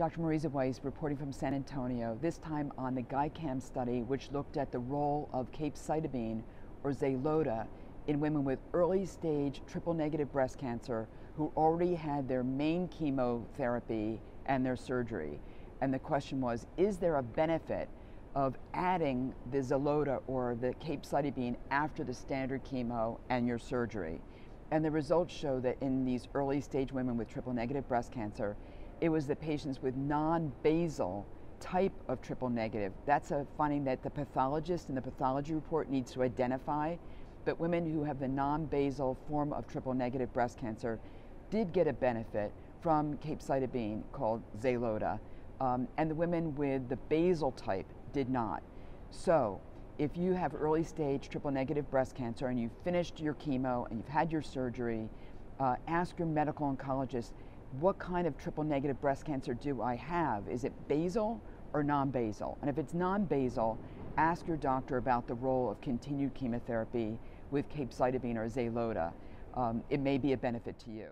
Dr. Marisa Weiss reporting from San Antonio, this time on the GEICAM study, which looked at the role of capecitabine or Xeloda in women with early stage triple negative breast cancer who already had their main chemotherapy and their surgery. And the question was, is there a benefit of adding the Xeloda or the capecitabine after the standard chemo and your surgery? And the results show that in these early stage women with triple negative breast cancer, it was the patients with non-basal type of triple negative. That's a finding that the pathologist in the pathology report needs to identify. But women who have the non-basal form of triple negative breast cancer did get a benefit from capecitabine called Xeloda. Um, and the women with the basal type did not. So if you have early stage triple negative breast cancer and you've finished your chemo and you've had your surgery, uh, ask your medical oncologist, what kind of triple negative breast cancer do I have? Is it basal or non-basal? And if it's non-basal, ask your doctor about the role of continued chemotherapy with capecitabine or Xeloda. Um, it may be a benefit to you.